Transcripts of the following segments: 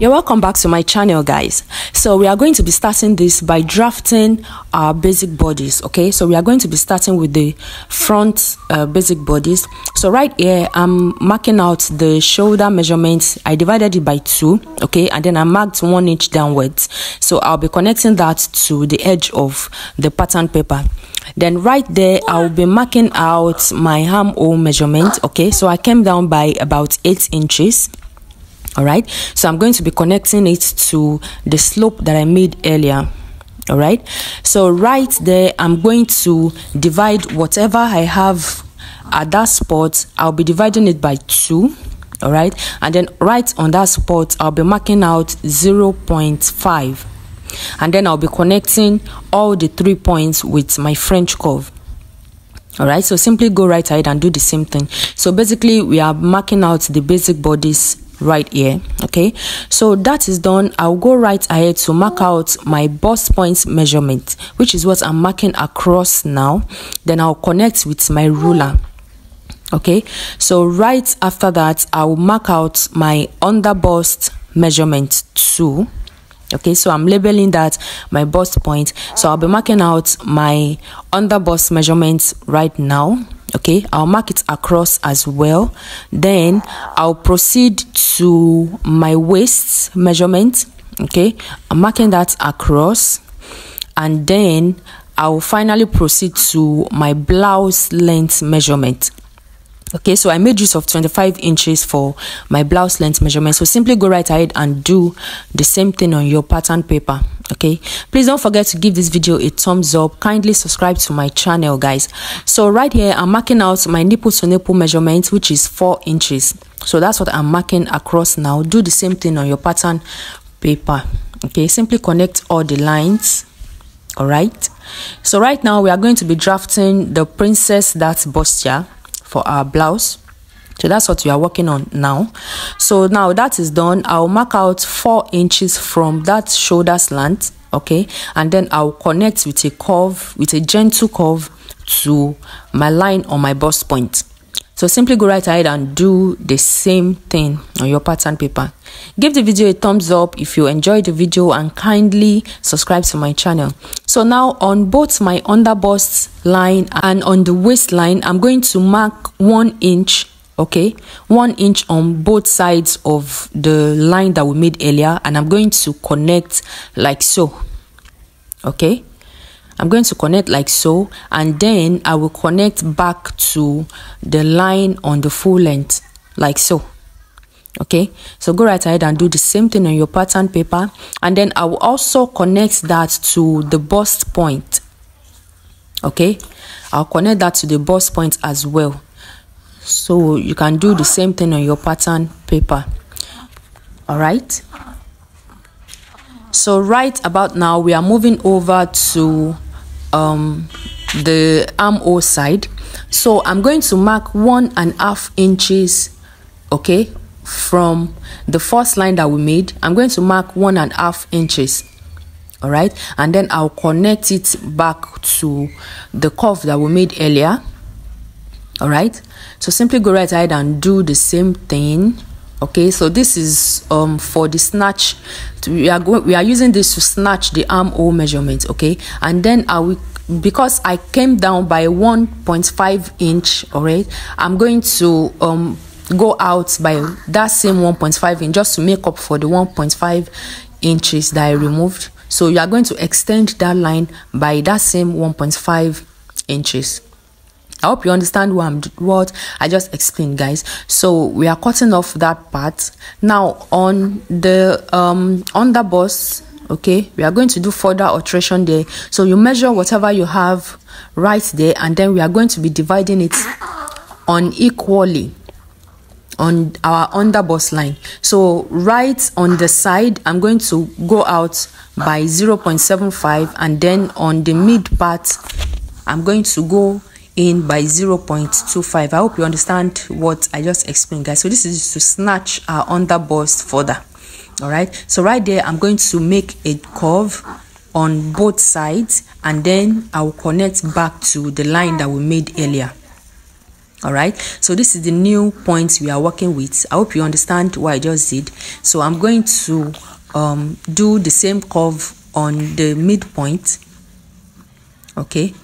You're welcome back to my channel guys. So we are going to be starting this by drafting our basic bodies okay? So we are going to be starting with the front uh, basic bodies. So right here I'm marking out the shoulder measurements I divided it by two okay? And then I marked one inch downwards. So I'll be connecting that to the edge of the pattern paper. Then right there I'll be marking out my armhole measurement okay? So I came down by about eight inches all right? So i'm going to be connecting it to the slope that i made earlier. All right? So right there i'm going to divide whatever i have at that spot. I'll be dividing it by two. All right? And then right on that spot i'll be marking out 0.5 and then i'll be connecting all the three points with my french curve. All right? So simply go right ahead and do the same thing. So basically we are marking out the basic bodies right here okay? So that is done. I'll go right ahead to mark out my bust points measurement which is what i'm marking across now. Then i'll connect with my ruler okay? So right after that i'll mark out my under bust measurement too okay? So i'm labeling that my bust point. So i'll be marking out my under bust measurements right now okay i'll mark it across as well. Then i'll proceed to my waist measurement okay? I'm marking that across. And then i'll finally proceed to my blouse length measurement okay so i made use of 25 inches for my blouse length measurement. So simply go right ahead and do the same thing on your pattern paper okay? Please don't forget to give this video a thumbs up. Kindly subscribe to my channel guys. So right here i'm marking out my nipple to nipple measurement which is four inches. So that's what i'm marking across now. Do the same thing on your pattern paper okay? Simply connect all the lines all right? So right now we are going to be drafting the princess that bustier for our blouse. So that's what we are working on now. So now that is done i'll mark out four inches from that shoulder slant okay? And then i'll connect with a curve with a gentle curve to my line on my bust point so simply go right ahead and do the same thing on your pattern paper. Give the video a thumbs up if you enjoyed the video and kindly subscribe to my channel. So now on both my under bust line and on the waistline i'm going to mark one inch okay? One inch on both sides of the line that we made earlier and i'm going to connect like so okay I'm going to connect like so and then I will connect back to the line on the full length like so. Okay? So go right ahead and do the same thing on your pattern paper and then I will also connect that to the bust point. Okay? I'll connect that to the bust point as well. So you can do the same thing on your pattern paper. All right so right about now we are moving over to um, the armhole side. So i'm going to mark one and a half inches okay from the first line that we made. I'm going to mark one and a half inches all right? And then i'll connect it back to the curve that we made earlier all right? So simply go right ahead and do the same thing okay so this is um for the snatch. We are going we are using this to snatch the armhole measurement okay? And then i will because i came down by 1.5 inch all right i'm going to um go out by that same 1.5 inch just to make up for the 1.5 inches that i removed. So you are going to extend that line by that same 1.5 inches I hope you understand what I'm what I just explained, guys. So we are cutting off that part. Now on the um underbust, okay, we are going to do further alteration there. So you measure whatever you have right there, and then we are going to be dividing it unequally on our underbust line. So right on the side, I'm going to go out by 0.75, and then on the mid part, I'm going to go in by 0.25 i hope you understand what i just explained guys. So this is to snatch our underbust further. All right? So right there i'm going to make a curve on both sides and then i will connect back to the line that we made earlier. All right? So this is the new point we are working with. I hope you understand what i just did. So i'm going to um, do the same curve on the midpoint. Okay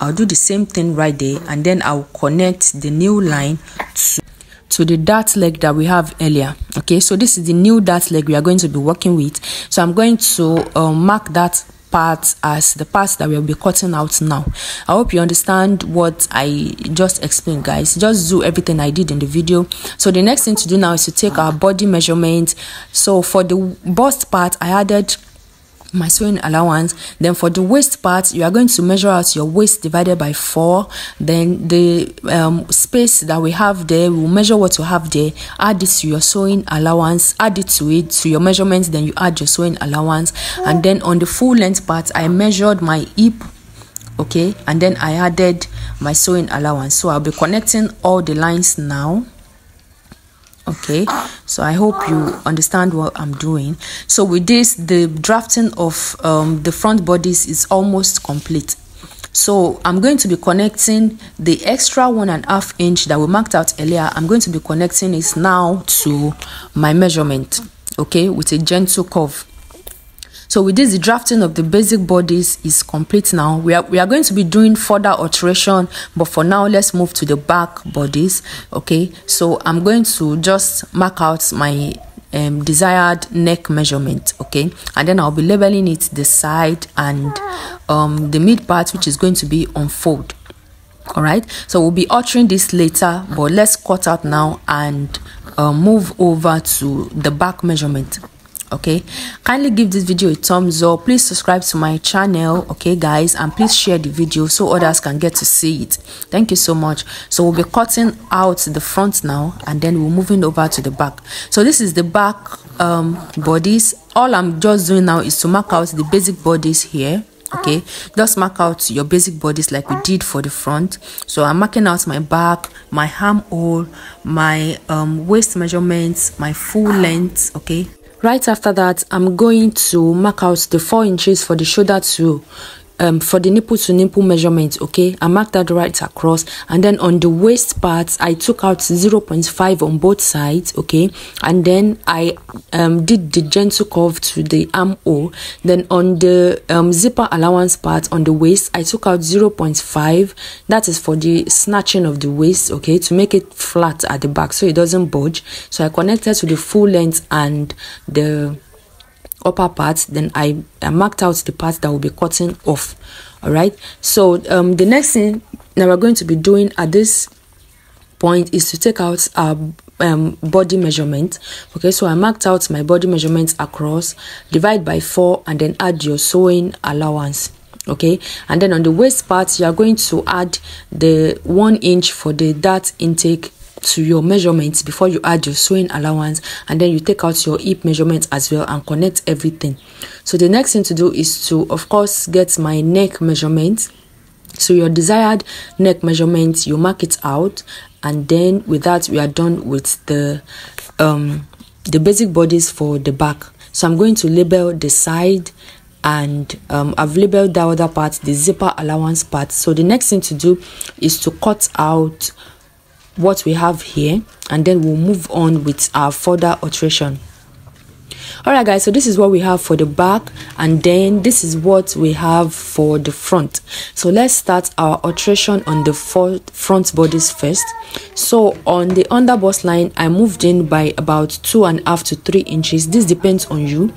i'll do the same thing right there and then i'll connect the new line to to the dart leg that we have earlier. Okay so this is the new dart leg we are going to be working with. So i'm going to um, mark that part as the parts that we'll be cutting out now. I hope you understand what i just explained guys. Just do everything i did in the video. So the next thing to do now is to take our body measurement. So for the bust part i added my sewing allowance. Then for the waist part you are going to measure out your waist divided by four. Then the um, space that we have there we'll measure what you have there. Add it to your sewing allowance. Add it to it to your measurements. Then you add your sewing allowance. And then on the full length part i measured my hip okay? And then i added my sewing allowance. So i'll be connecting all the lines now okay? So i hope you understand what i'm doing. So with this the drafting of um, the front bodies is almost complete. So i'm going to be connecting the extra one and a half inch that we marked out earlier. I'm going to be connecting it now to my measurement okay with a gentle curve so with this, the drafting of the basic bodies is complete now. We are, we are going to be doing further alteration, but for now, let's move to the back bodies. Okay, so I'm going to just mark out my um, desired neck measurement okay and then i'll be labeling it the side and um, the mid part which is going to be unfold all right so we'll be altering this later but let's cut out now and uh, move over to the back measurement okay? Kindly give this video a thumbs up. Please subscribe to my channel okay guys? And please share the video so others can get to see it. Thank you so much. So we'll be cutting out the front now and then we're moving over to the back. So this is the back um bodies. All i'm just doing now is to mark out the basic bodies here okay? Just mark out your basic bodies like we did for the front. So i'm marking out my back my armhole my um waist measurements my full length okay right after that i'm going to mark out the four inches for the shoulder to um, for the nipple to nipple measurement okay? I marked that right across. And then on the waist part i took out 0.5 on both sides okay? And then i um, did the gentle curve to the armhole. Then on the um, zipper allowance part on the waist i took out 0.5 that is for the snatching of the waist okay? To make it flat at the back so it doesn't budge. So i connected to the full length and the upper part then I, I marked out the part that will be cutting off. All right so um the next thing that we're going to be doing at this point is to take out our um, body measurement. Okay so i marked out my body measurements across divide by four and then add your sewing allowance. Okay? And then on the waist part you are going to add the one inch for the dart intake to your measurements before you add your sewing allowance and then you take out your hip measurement as well and connect everything. So the next thing to do is to of course get my neck measurement so your desired neck measurement you mark it out and then with that we are done with the um the basic bodies for the back. So i'm going to label the side and um, I've labeled the other part the zipper allowance part. So the next thing to do is to cut out what we have here and then we'll move on with our further alteration all right guys so this is what we have for the back and then this is what we have for the front. So let's start our alteration on the front bodies first. So on the under bust line i moved in by about two and a half to three inches. This depends on you.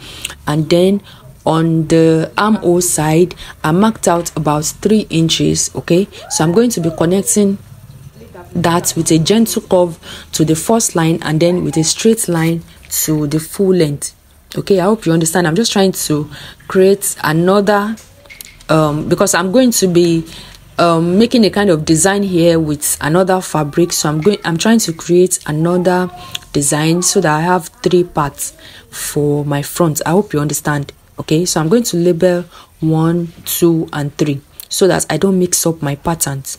And then on the armhole side i marked out about three inches okay? So i'm going to be connecting that with a gentle curve to the first line and then with a straight line to the full length. Okay i hope you understand. I'm just trying to create another um, because i'm going to be um, making a kind of design here with another fabric. So i'm going i'm trying to create another design so that i have three parts for my front. I hope you understand. Okay so i'm going to label one two and three so that i don't mix up my patterns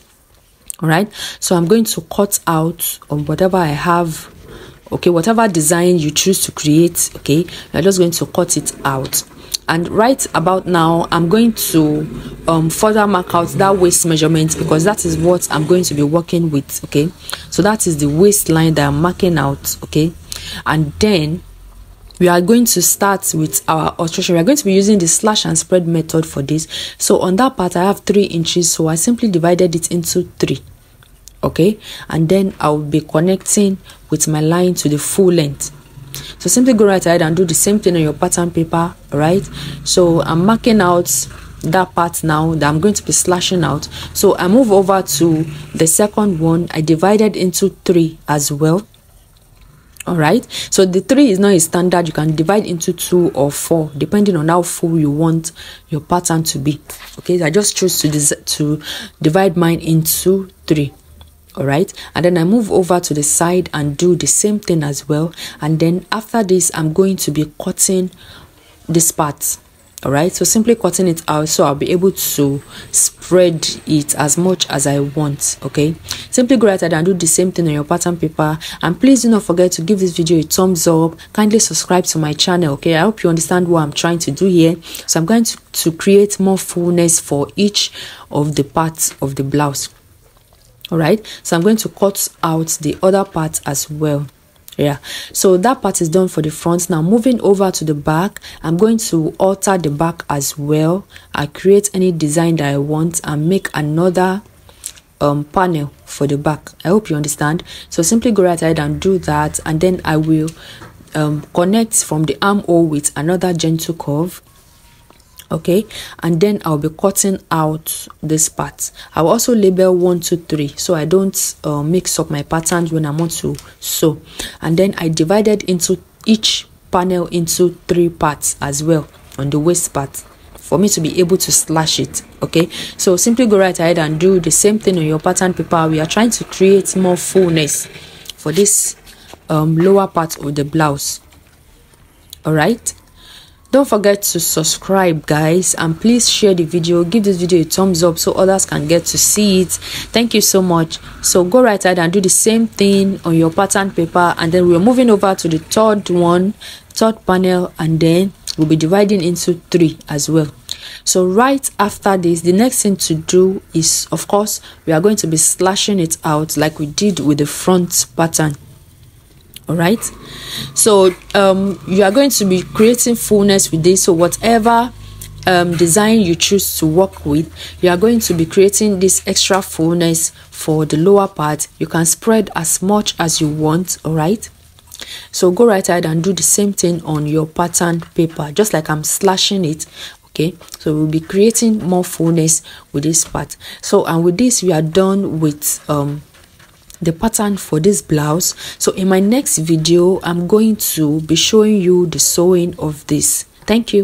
right? So i'm going to cut out on whatever i have okay whatever design you choose to create okay? You're just going to cut it out. And right about now i'm going to um, further mark out that waist measurement because that is what i'm going to be working with okay? So that is the waistline that i'm marking out okay? And then we are going to start with our alteration we are going to be using the slash and spread method for this. So on that part i have three inches so i simply divided it into three okay? And then i'll be connecting with my line to the full length. So simply go right ahead and do the same thing on your pattern paper right so i'm marking out that part now that i'm going to be slashing out. So i move over to the second one. I divided into three as well all right so the three is not a standard. You can divide into two or four depending on how full you want your pattern to be okay? I just choose to to divide mine into three all right? And then i move over to the side and do the same thing as well. And then after this i'm going to be cutting this part. All right? So simply cutting it out so i'll be able to spread it as much as i want. Okay? Simply go ahead and do the same thing on your pattern paper. And please do not forget to give this video a thumbs up. Kindly subscribe to my channel okay? I hope you understand what i'm trying to do here. So i'm going to, to create more fullness for each of the parts of the blouse all right? So i'm going to cut out the other part as well. Yeah. So that part is done for the front. Now moving over to the back i'm going to alter the back as well. I create any design that i want and make another um, panel for the back. I hope you understand. So simply go right ahead and do that and then i will um, connect from the armhole with another gentle curve okay? And then i'll be cutting out this part. I'll also label one two three so i don't uh, mix up my patterns when i want to sew. And then i divided into each panel into three parts as well on the waist part for me to be able to slash it okay? So simply go right ahead and do the same thing on your pattern paper. We are trying to create more fullness for this um, lower part of the blouse all right don't forget to subscribe guys and please share the video. Give this video a thumbs up so others can get to see it. Thank you so much. So go right ahead and do the same thing on your pattern paper and then we're moving over to the third one third panel and then we'll be dividing into three as well. So right after this the next thing to do is of course we are going to be slashing it out like we did with the front pattern all right? So um you are going to be creating fullness with this. So whatever um, design you choose to work with you are going to be creating this extra fullness for the lower part. You can spread as much as you want all right? So go right ahead and do the same thing on your pattern paper just like i'm slashing it okay? So we'll be creating more fullness with this part. So and with this we are done with um the pattern for this blouse. So in my next video i'm going to be showing you the sewing of this. Thank you